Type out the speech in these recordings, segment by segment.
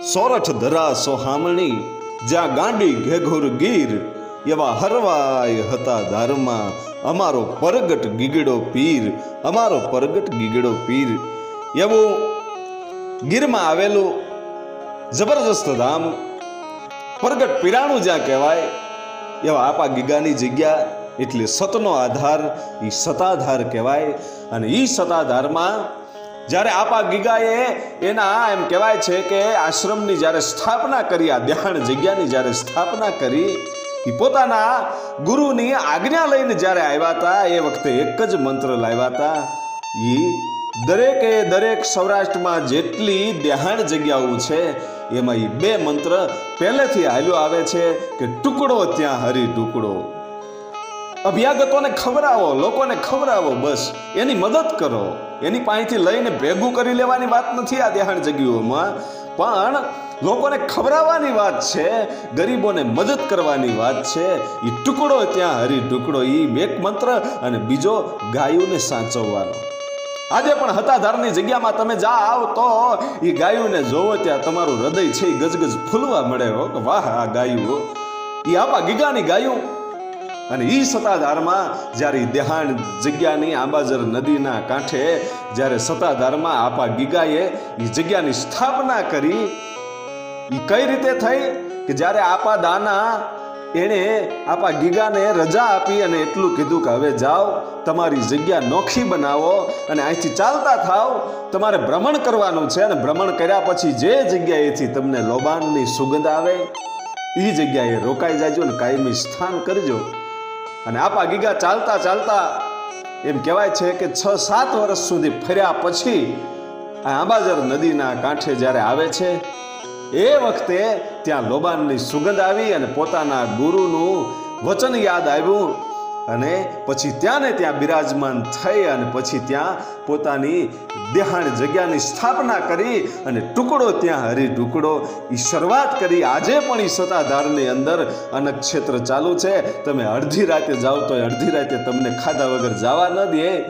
સોરઠ ધરા સોહામણી, જ્યાં ગાંડી ઘેઘોર ગીર, એવા હરવાય હતા ધારમાં. અમારો પરગટ ગીગડો પીર, અમારો પરગટ ગીગડો પીર. એવું ગીરમાં આવેલું જબરજસ્ત ધામ, પરગટ પીરાણું જ્યાં કહેવાય, એવા આપા ગીગાની જગ્યા, એટલે સતનો આધાર એ સતાધાર કહેવાય. અને એ સતાધારમાં જ્યારે આપા ગીગાએ એના એમ કહેવાય છે કે આશ્રમની જ્યારે સ્થાપના કરી, આ ધ્યાન જગ્યાની જ્યારે સ્થાપના કરી એ પોતાના ગુરુની આજ્ઞા લઈને જ્યારે આવ્યા હતા, એ વખતે એક જ મંત્ર લાવ્યા હતા એ દરેકે દરેક સૌરાષ્ટ્રમાં જેટલી દેહાણ જગ્યાઓ છે, એમાં એ બે મંત્ર પહેલેથી હાલ્યો આવે છે કે ટુકડો ત્યાં હરી ટુકડો. અભ્યાગતોને ખવડાવો, લોકોને ખવડાવો બસ, એની મદદ કરો. એની પાસેથી લઈને ભેગું કરી લેવાની વાત નથી આ દેહાણ જગ્યાઓમાં. પણ લોકોને ખવડાવવાની વાત છે, ગરીબોને મદદ કરવાની વાત છે. એ ટુકડો ત્યાં, હરી ટુકડો એ એક મંત્ર અને બીજો ગાયોને સાચવવાનો. આજે પણ હતાધારની જગ્યામાં તમે જાઓ તો એ ગાયોને જોવો, ત્યાં તમારું હૃદય છે એ ગજગજ ફૂલવા મળે હો વાહ આ ગાયું. એ આપા ગીગાની ગાયું અને એ સતાધારમાં જ્યારે દેહાણ જગ્યાની આંબાજર નદીના કાંઠે જ્યારે સતાધારમાં આપા ગીગાએ એ જગ્યાની સ્થાપના કરી એ કઈ રીતે થઈ કે જ્યારે આપા દાના એણે આપા ગીગાને રજા આપી અને એટલું કીધું કે હવે જાઓ, તમારી જગ્યા નોખી બનાવો અને અહીંથી ચાલતા થાવ, તમારે ભ્રમણ કરવાનું છે અને ભ્રમણ કર્યા પછી જે જગ્યાએથી તમને લોબાનની સુગંધ આવે એ જગ્યાએ રોકાઈ જાજો અને કાયમી સ્થાન કરજો. અને આપા ગીગા ચાલતા ચાલતા એમ કહેવાય છે કે છ, સાત વર્ષ સુધી ફર્યા પછી આ આંબાજર નદીના કાંઠે જ્યારે આવે છે, એ વખતે ત્યાં લોબાનની સુગંધ આવી અને પોતાના ગુરુનું વચન યાદ આવ્યું. અને પછી ત્યાં ને ત્યાં બિરાજમાન થઈ અને પછી ત્યાં પોતાની દેહાણ જગ્યાની સ્થાપના કરી અને ટુકડો ત્યાં હરી ટુકડો. એ શરૂઆત કરી. આજે પણ એ સતાધારની અંદર અનક ક્ષેત્ર ચાલુ છે. તમે અડધી રાતે જાઓ તો અડધી રાતે તમને ખાધા વગર જવા ન દે.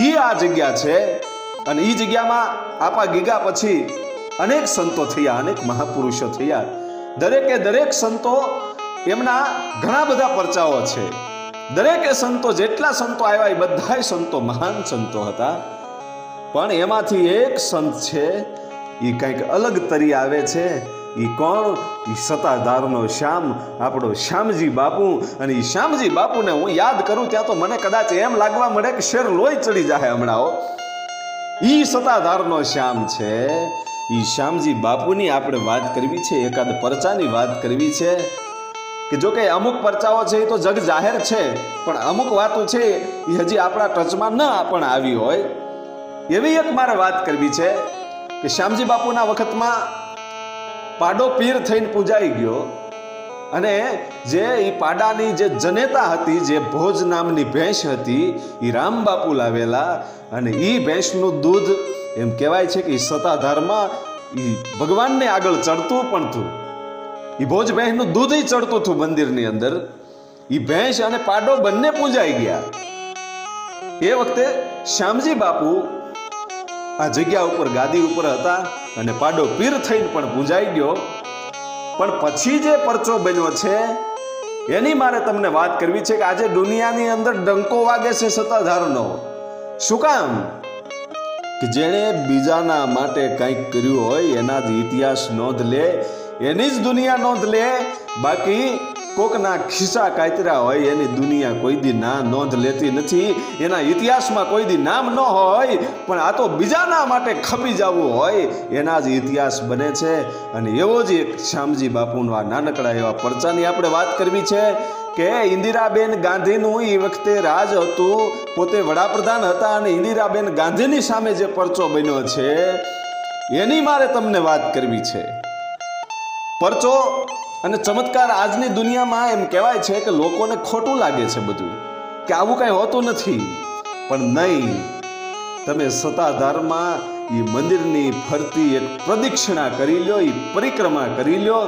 એ આ જગ્યા છે અને એ જગ્યામાં આપા ગીગા પછી અનેક સંતો થયા, અનેક મહાપુરુષો થયા. દરેકે દરેક સંતો એમના ઘણા બધા પરચાઓ છે. દરેકે સંતો, જેટલા સંતો આવ્યા એ બધા સંતો મહાન સંતો હતા. પણ એમાંથી એક સંત છે એ કંઈક અલગ તરી આવે છે. એ કોણ? એ સતાધારનો શ્યામ, આપણો શ્યામજી બાપુ. અને એ શ્યામજી બાપુને હું યાદ કરું ત્યાં તો મને કદાચ એમ લાગવા મળે કે શેર લોહી ચડી જાય હમણાં ઈ સતાધારનો શ્યામ છે. ઈ શ્યામજી બાપુની આપણે વાત કરવી છે, એકાદ પરચાની વાત કરવી છે. કે જો કે અમુક પરચાઓ છે એ તો જગ જાહેર છે, પણ અમુક વાતો છે એ હજી આપણા ટચમાં ન પણ આવી હોય. એવી એક મારે વાત કરવી છે કે શ્યામજી બાપુના વખતમાં પાડો પીર થઈને પૂજાઈ ગયો અને જે એ પાડાની જે જનેતા હતી, જે ભોજ નામની ભેંસ હતી એ રામ બાપુ લાવેલા અને એ ભેંસનું દૂધ એમ કહેવાય છે કે એ સતાધારમાં એ ભગવાનને આગળ ચડતું પણ હતું. એ ભોજ ભેંસનું દૂધ ચડતું હતું મંદિરની અંદર. એ ભેંસ અને પાડો બંને પૂજાઈ ગયા. એ વખતે શ્યામજી બાપુ આ જગ્યા ઉપર, ગાદી ઉપર હતા અને પાડો પીર થઈને પણ પૂજાઈ ગયો. પણ પછી જે પરચો બન્યો છે, એની મારે તમને વાત કરવી છે કે આજે દુનિયાની અંદર ડંકો વાગે છે સત્તાધારનો. શું કામ? કે જેણે બીજાના માટે કંઈક કર્યું હોય, એના જ ઇતિહાસ નોંધ લે એની જ દુનિયા નોંધ લે. બાકી કોકના ખિસ્સા કાતરા હોય, એની દુનિયા કોઈ દી ના નોંધ લેતી નથી. એના ઇતિહાસમાં કોઈ દી નામ ન હોય, પણ આ તો બીજાના માટે ખપી જવું હોય. એના જ ઇતિહાસ બને છે. અને એવો જ એક શ્યામજી બાપુનો આ નાનકડા એવા પરચાની આપણે વાત કરવી છે કે ઇન્દિરાબેન ગાંધીનું એ વખતે રાજ હતું. પોતે વડાપ્રધાન હતા અને ઇન્દિરાબેન ગાંધીની સામે જે પરચો બન્યો છે, એની મારે તમને વાત કરવી છે. પરચો અને ચમત્કાર આજની દુનિયામાં એમ કહેવાય છે કે લોકોને ખોટું લાગે છે બધું, કે આવું કાંઈ હોતું નથી. પણ નહીં, તમે સતાધારમાં એ મંદિરની ફરતી એક પ્રદક્ષિણા કરી લ્યો એ પરિક્રમા કરી લ્યો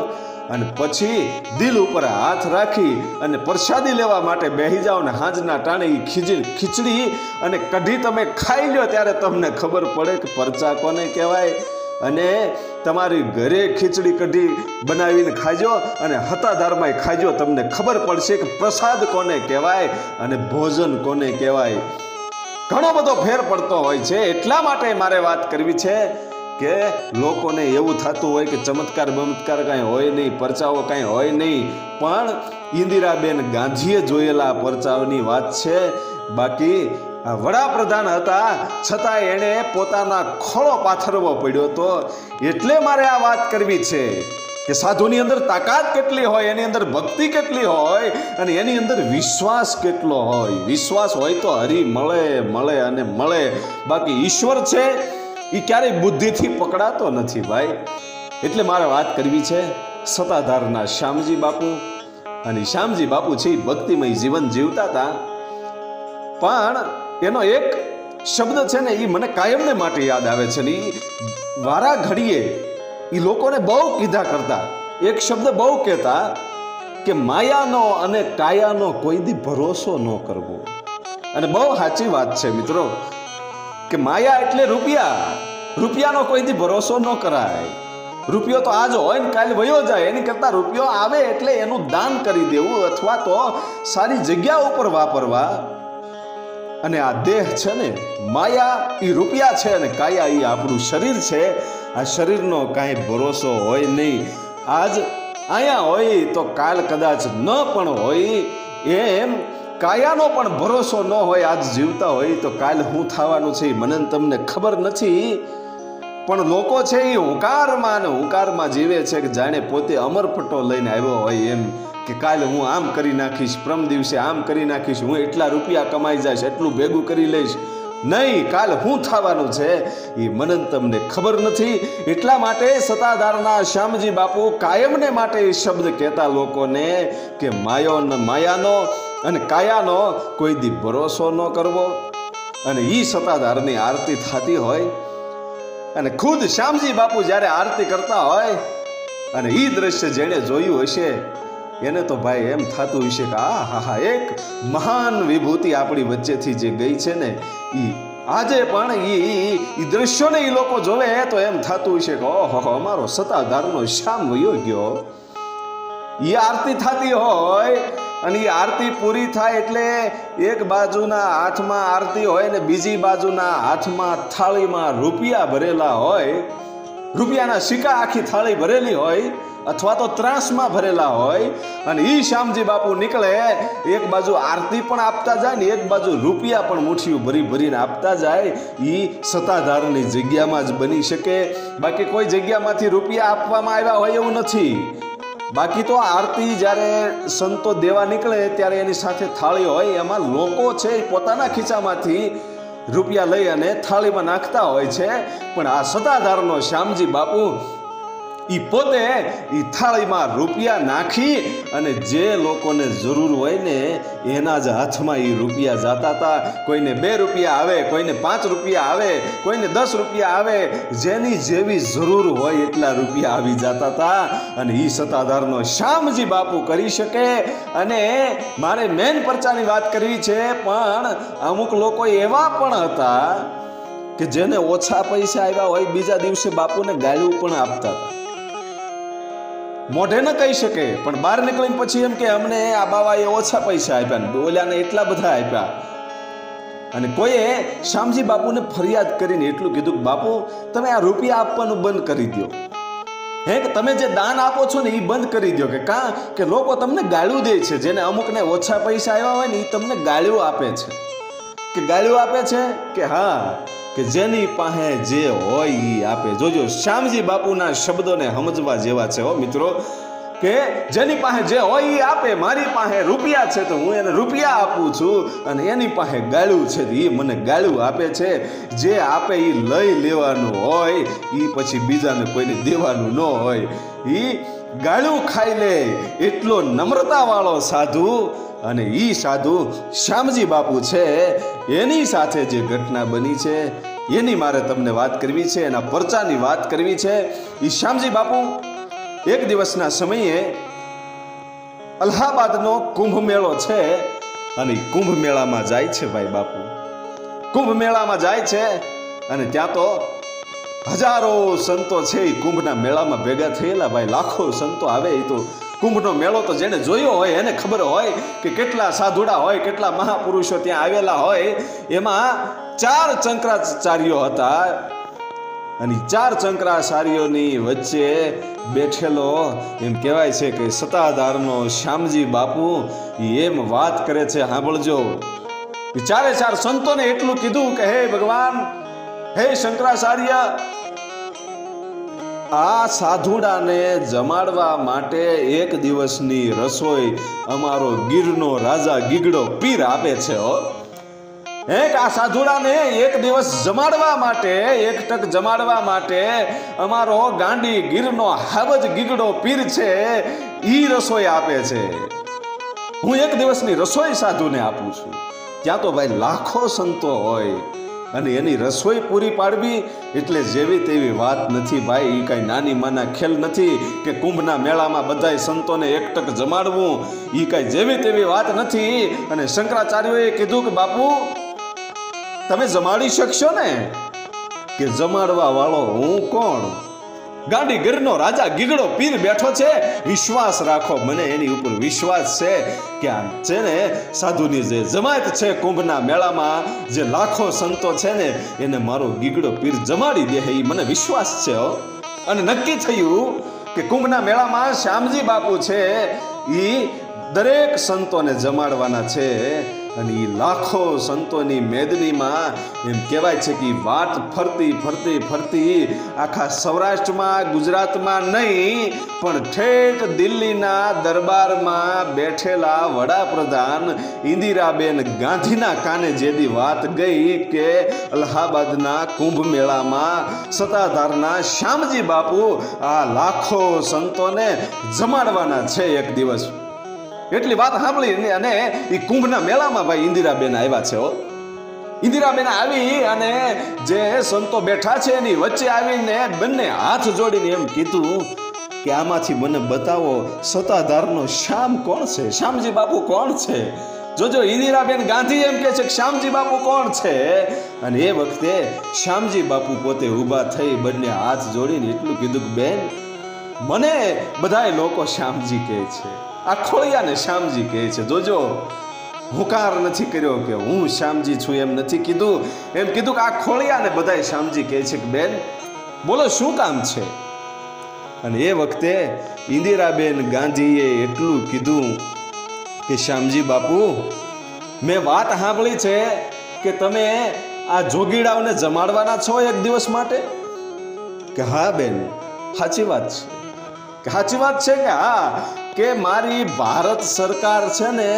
અને પછી દિલ ઉપર હાથ રાખી અને પ્રસાદી લેવા માટે બેહી જાઓ ને હાંજના ટાણે એ ખીચડી ખીચડી અને કઢી તમે ખાઈ લ્યો ત્યારે તમને ખબર પડે કે પરચા કોને કહેવાય? અને તમારી ઘરે ખીચડી કઢી બનાવીને ખાજો અને હતાધારમાં ખાજો. તમને ખબર પડશે કે પ્રસાદ કોને કહેવાય અને ભોજન કોને કહેવાય. ઘણો બધો ફેર પડતો હોય છે. એટલા માટે મારે વાત કરવી છે કે લોકોને એવું થતું હોય કે ચમત્કાર બમત્કાર કાંઈ હોય નહીં પરચાઓ કાંઈ હોય નહીં, પણ ઇન્દિરાબેન ગાંધીએ જોયેલા પરચાઓની વાત છે. બાકી વડાપ્રધાન હતા. છતાં એણે પોતાના ખોળો પાથરવો પડ્યો તો એટલે મારે આ વાત કરવી છે કે સાધુની અંદર તાકાત કેટલી હોય, એની અંદર ભક્તિ કેટલી હોય અને એની અંદર વિશ્વાસ કેટલો હોય. વિશ્વાસ હોય તો હરી મળે મળે અને મળે. બાકી ઈશ્વર છે એ ક્યારેય બુદ્ધિથી પકડાતો નથી ભાઈ. એટલે મારે વાત કરવી છે સતાધારના શ્યામજી બાપુ. અને શ્યામજી બાપુ છે ભક્તિમય જીવન જીવતા હતા. પણ એનો એક શબ્દ છે ને એ મને કાયમને માટે યાદ આવે છે ને એ વારા ઘડીએ એ લોકોને બહુ કીધા કરતા. એક શબ્દ બહુ કહેતા કે માયાનો અને કાયાનો કોઈ દી ભરોસો ન કરવો. અને બહુ સાચી વાત છે મિત્રો કે માયા એટલે રૂપિયા. રૂપિયાનો કોઈ દી ભરોસો ન કરાય. રૂપિયો તો આજ હોય ને કાલે વયો જાય, એની કરતા રૂપિયો આવે એટલે એનું દાન કરી દેવું અથવા તો સારી જગ્યા ઉપર વાપરવા. અને આ દેહ છે ને, માયા એ રૂપિયા છે અને કાયા એ આપણું શરીર છે. આ શરીરનો કાંઈ ભરોસો હોય નહીં. આજ અહીંયા હોય તો કાલ કદાચ ન પણ હોય. એમ કાયાનો પણ ભરોસો ન હોય, આજ જીવતા હોય તો કાલ હું થવાનું છે મને તમને ખબર નથી. પણ લોકો છે એ હુંકારમાં અને હુંકારમાં જીવે છે કે જાણે પોતે અમરપટ્ટો લઈને આવ્યો હોય એમ. કે કાલે હું આમ કરી નાખીશ, પ્રમ દિવસે આમ કરી નાખીશ, હું એટલા રૂપિયા કમાઈ જઈશ, એટલું ભેગું કરી લઈશ. નહીં, કાલ શું થવાનું છે? એ મનન તમને ખબર નથી. એટલા માટે સત્તાધારના શ્યામજી બાપુ કાયમને માટે એ શબ્દ કહેતા લોકોને કે માયો માયાનો અને કાયાનો કોઈ દી ભરોસો ન કરવો. અને એ સત્તાધારની આરતી થતી હોય. અને ખુદ શ્યામજી બાપુ જ્યારે આરતી કરતા હોય, અને એ દ્રશ્ય જેણે જોયું હશે એને તો ભાઈ એમ થતું હશે કે, આ, હા હા, એક મહાન વિભૂતિ આપણી વચ્ચેથી જે ગઈ છે ને એ આજે પણ ઈ દ્રશ્યોને એ લોકો જોવે તો એમ થતું હશે કે, ઓહો અમારો સત્તાધારનો શ્યામ વયો ગયો. એ આરતી થતી હોય અને એ આરતી પૂરી થાય એટલે એક બાજુના હાથમાં આરતી હોય ને બીજી બાજુના હાથમાં થાળીમાં રૂપિયા ભરેલા હોય, રૂપિયાના સિક્કા આખી થાળી ભરેલી હોય અથવા તો ત્રાસમાં ભરેલા હોય અને એ શ્યામજી બાપુ નીકળે, એક બાજુ આરતી પણ આપતા જાય ને એક બાજુ રૂપિયા પણ મુઠ્ઠીઓ ભરી ભરીને આપતા જાય એ સત્તાધારની જગ્યામાં જ બની શકે. બાકી કોઈ જગ્યામાંથી રૂપિયા આપવામાં આવ્યા હોય એવું નથી. બાકી તો આરતી જ્યારે સંતો દેવા નીકળે ત્યારે એની સાથે થાળી હોય, એમાં લોકો છે પોતાના ખીચામાંથી રૂપિયા લઈ અને થાળીમાં નાખતા હોય છે. પણ આ સત્તાધારનો શ્યામજી બાપુ ઈ પોતે એ થાળીમાં રૂપિયા નાખી અને જે લોકોને જરૂર હોય ને એના જ હાથમાં એ રૂપિયા જાતા હતા કોઈને બે રૂપિયા આવે, કોઈને પાંચ રૂપિયા આવે, કોઈને દસ રૂપિયા આવે. જેની જેવી જરૂર હોય એટલા રૂપિયા આવી જતા હતા અને એ સત્તાધારનો શ્યામજી બાપુ કરી શકે. અને મારે મેન પરચાની વાત કરવી છે, પણ અમુક લોકો એવા પણ હતા કે જેને ઓછા પૈસા આવ્યા હોય બીજા દિવસે બાપુને ગાળું પણ આપતા હતા મોઢે ન કહી શકે, પણ બહાર નીકળીને પછી એમ કે, અમને આ બાવાએ ઓછા પૈસા આપ્યા ને ઓલાને એટલા બધા આપ્યા. અને કોઈએ શામજી બાપુને ફરિયાદ કરીને એટલું કીધું કે, બાપુ, તમે આ રૂપિયા આપવાનું બંધ કરી દો હે કે તમે જે દાન આપો છો ને એ બંધ કરી દો કે કા? કે લોકો તમને ગાળું દે છે, જેને અમુકને ઓછા પૈસા આવ્યા હોય ને એ તમને ગાળ્યું આપે છે. કે ગાળ્યું આપે છે? કે હા. કે જેની પાસે જે હોય એ આપે. જોજો, શ્યામજી બાપુના શબ્દોને સમજવા જેવા છે હો મિત્રો. કે જેની પાસે જે હોય એ આપે, મારી પાસે રૂપિયા છે તો હું એને રૂપિયા આપું છું અને એની પાસે ગાળું છે એ મને ગાળું આપે છે. જે આપે એ લઈ લેવાનું હોય એ પછી બીજાને કોઈને દેવાનું ન હોય. એ ગાળું ખાઈ લે. એટલો નમ્રતાવાળો સાધુ અને એ સાધુ શ્યામજી બાપુ છે, એની સાથે જે ઘટના બની છે, એની મારે તમને વાત કરવી છે, એના પરચાની વાત કરવી છે. એ શ્યામજી બાપુ, એક દિવસના સમયે અલ્હાબાદનો કુંભ મેળો છે અને કુંભ મેળામાં જાય છે ભાઈ બાપુ. કુંભ મેળામાં જાય છે અને ત્યાં તો હજારો સંતો છે એ કુંભના મેળામાં ભેગા થયેલા ભાઈ, લાખો સંતો આવે એ તો કુંભનો મેળો તો જેને જોયો હોય, એને ખબર હોય કે કેટલા સાધુડા હોય, કેટલા મહાપુરુષો ત્યાં આવેલા હોય. એમાં ચાર ચંક્રાચાર્યો હતા અને ચાર ચંક્રાચાર્યોની વચ્ચે બેઠેલો, એમ કહેવાય છે કે સત્તાધારનો શ્યામજી બાપુ એમ વાત કરે છે, સાંભળજો. ચારે ચાર સંતોને એટલું કીધું કે, હે ભગવાન, હે શંકરાચાર્ય આ સાધુડાને જમાડવા માટે એક દિવસની રસોઈ અમારો ગીરનો રાજા ગીગડો પીર આપે છે, હો. એક આ સાધુડાને એક દિવસ જમાડવા માટે, એક ટક જમાડવા માટે અમારો ગાંડી ગીરનો હાવજ ગીગડો પીર છે, ઈ રસોઈ આપે છે. હું એક દિવસની રસોઈ સાધુને આપું છું. ત્યાં તો ભાઈ લાખો સંતો હોય. અને એની રસોઈ પૂરી પાડવી એટલે જેવી તેવી વાત નથી ભાઈ એ કાંઈ નાની માના ખેલ નથી કે કુંભના મેળામાં બધાય સંતોને એકટક જમાડવું એ કાંઈ જેવી તેવી વાત નથી. અને શંકરાચાર્યોએ કીધું કે, બાપુ, તમે જમાડી શકશો ને? કે જમાડવા વાળો હું કોણ? ગાંડી ગીરનો રાજા ગીગડો પીર બેઠો છે. વિશ્વાસ રાખો, મને એની ઉપર વિશ્વાસ છે કે આ છે ને સાધુની જે જમાત છે કુંભના મેળામાં, જે લાખો સંતો છે ને, એને મારો ગીગડો પીર જમાડી દે એ મને વિશ્વાસ છે અને નક્કી થયું કે કુંભના મેળામાં શ્યામજી બાપુ છે એ દરેક સંતોને જમાડવાના છે. અને એ લાખો સંતોની મેદનીમાં એમ કહેવાય છે કે વાત ફરતી ફરતી ફરતી. આખા સૌરાષ્ટ્રમાં, ગુજરાતમાં નહીં, પણ ઠેઠ દિલ્હીના દરબારમાં બેઠેલા વડાપ્રધાન ઇન્દિરાબેન ગાંધીના કાને જેદી વાત ગઈ કે અલ્હાબાદના કુંભ મેળામાં સત્તાધારના શ્યામજી બાપુ આ લાખો સંતોને જમાડવાના છે એક દિવસ. એટલી વાત સાંભળી અને એ કુંભના મેળામાં ભાઈ ઇન્દિરાબેન આવ્યા છે ઇન્દિરાબેન આવી અને જે સંતો બેઠા છે એની વચ્ચે આવીને બંને હાથ જોડીને એમ કીધું કે આમાંથી મને બતાવો, સત્તાધારનો શ્યામ કોણ છે? શ્યામજી બાપુ કોણ છે? જોજો, ઇન્દિરાબેન ગાંધી એમ કે છે કે શ્યામજી બાપુ કોણ છે? અને એ વખતે શ્યામજી બાપુ પોતે ઊભા થઈ બંને હાથ જોડીને એટલું કીધું કે, બેન, મને બધાય લોકો શ્યામજી કહે છે. આ ખોળિયાને શ્યામજી કહે છે, જોજો, હુંકાર નથી કર્યો કે હું શ્યામજી છું એમ નથી કીધું. એમ કીધું કે આ ખોળિયાને બધાય શ્યામજી કહે છે કે, બેન, બોલો શું કામ છે? અને એ વખતે ઇન્દિરાબેન ગાંધીએ એટલું કીધું કે, શ્યામજી બાપુ, મેં વાત સાંભળી છે કે તમે આ જોગીડાઓને જમાડવાના છો એક દિવસ માટે? કે, હા, બેન, સાચી વાત છે. કે, સાચી વાત છે કે, હા કે મારી ભારત સરકાર છે ને,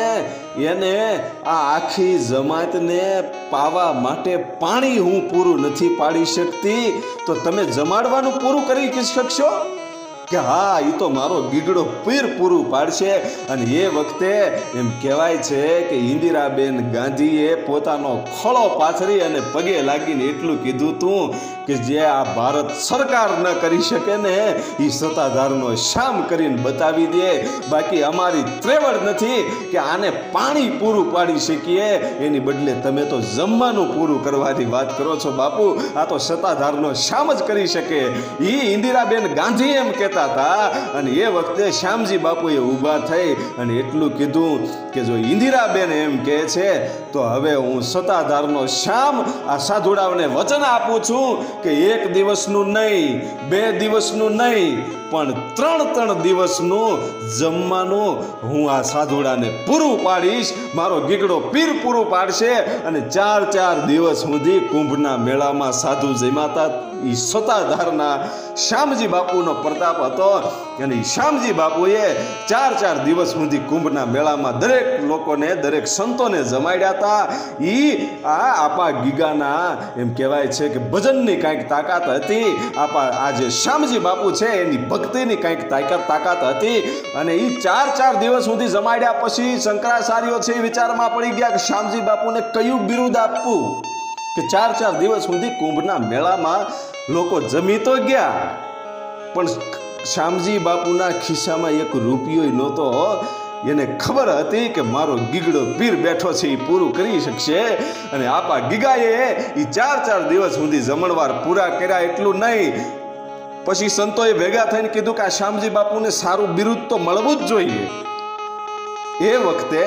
એને આ આખી જમાતને પાવા માટે પાણી હું પૂરું નથી પાડી શકતી. તો તમે જમાડવાનું પૂરું કરી શકશો? કે હા એ તો મારો ગીગડો પીર પૂરું પાડશે. અને એ વખતે એમ કહેવાય છે કે ઇન્દિરાબેન ગાંધીએ પોતાનો ખોળો પાથરી અને પગે લાગીને એટલું કીધું તું કે જે આ ભારત સરકાર ન કરી શકે ને એ સત્તાધારનો શામ કરીને બતાવી દે. બાકી અમારી ત્રેવડ નથી કે આને પાણી પૂરું પાડી શકીએ. એની બદલે તમે તો જમવાનું પૂરું કરવાની વાત કરો છો બાપુ. આ તો સત્તાધારનો શામ જ કરી શકે. એ ઇન્દિરાબેન ગાંધી એમ કહેતા હતા. અને એ વખતે શ્યામજી બાપુએ ઊભા થઈ અને એટલું કીધું કે જો ઇન્દિરાબેન એમ કહે છે તો હવે હું સત્તાધારનો શ્યામ આ સાધુડાઓને વચન આપું છું કે એક દિવસનું નહીં, બે દિવસનું નહીં, પણ ત્રણ ત્રણ દિવસનું જમવાનું હું આ સાધુડાને પૂરું પાડીશ, મારો ગીગડો પીર પૂરું પાડશે અને ચાર ચાર દિવસ સુધી કુંભના મેળામાં સાધુ જમાતા એ સત્તાધારના શ્યામજી બાપુનો પ્રતાપ હતો અને શ્યામજી બાપુએ ચાર ચાર દિવસ સુધી કુંભના મેળામાં દરેક લોકોને, દરેક સંતોને જમાડ્યા હતા. એ આ આપા ગીગાના એમ કહેવાય છે કે ભજનની કાંઈક તાકાત હતી. આપા આ જે શ્યામજી બાપુ છે, એની ભક્તિની કાંઈક તાકાત તાકાત હતી. અને એ ચાર ચાર દિવસ સુધી જમાડ્યા પછી શંકરાચાર્યો છે એ વિચારમાં પડી ગયા કે શ્યામજી બાપુને કયું બિરુદ આપવું? કે ચાર ચાર દિવસ સુધી કુંભના મેળામાં લોકો જમી તો ગયા. પણ શ્યામજી બાપુના ખિસ્સામાં એક રૂપિયો નહોતો એને ખબર હતી કે મારો ગીગડો પીર બેઠો છે, એ પૂરું કરી શકશે. અને આપા ગીગાએ એ ચાર ચાર દિવસ સુધી જમણવાર પૂરા કર્યા એટલું નહીં. પછી સંતોએ ભેગા થઈને કીધું કે આ શ્યામજી બાપુને સારું બિરુદ તો મળવું જ જોઈએ. એ વખતે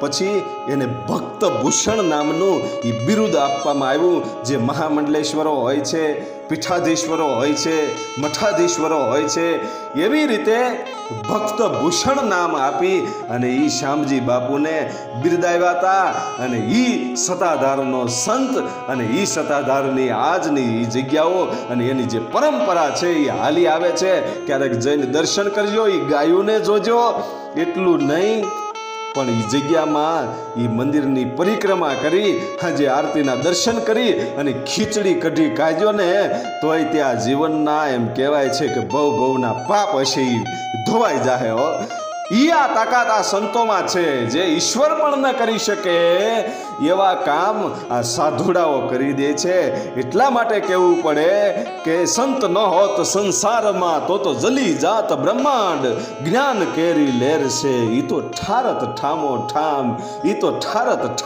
પછી એને ભક્તભૂષણ નામનું એ બિરુદ આપવામાં આવ્યું, જે મહામંડલેશ્વરો હોય છે, પીઠાધીશ્વરો હોય છે, મઠાધીશ્વરો હોય છે, એવી રીતે ભક્તભૂષણ નામ આપી અને એ શ્યામજી બાપુને બિરદાવ્યા હતા અને એ સતાધારનો સંત અને એ સતાધારની આજની એ જગ્યાઓ અને એની જે પરંપરા છે એ હાલી આવે છે. ક્યારેક જઈને દર્શન કરજો એ ગાયુંને જોજો. એટલું નહીં પણ એ જગ્યામાં એ મંદિરની પરિક્રમા કરી, આજે આરતીના દર્શન કરી અને ખીચડી કઢી કાઢ્યો ને, તોય ત્યાં જીવનના એમ કહેવાય છે કે ભવ ભવના પાપ હશે એ ધોવાઈ જાહે હો. ઈ આ તાકાત આ સંતોમાં છે, જે ઈશ્વર પણ ન કરી શકે એવા કામ આ સાધુડાઓ કરી દે છે. એટલા માટે કહેવું પડે કે સંત ન હોત સંસારમાં તો તો જલી જાત બ્રહ્માંડ. જ્ઞાન કેરી લેર છે એ તો ઠારત ઠામો ઠામ એ તો ઠારત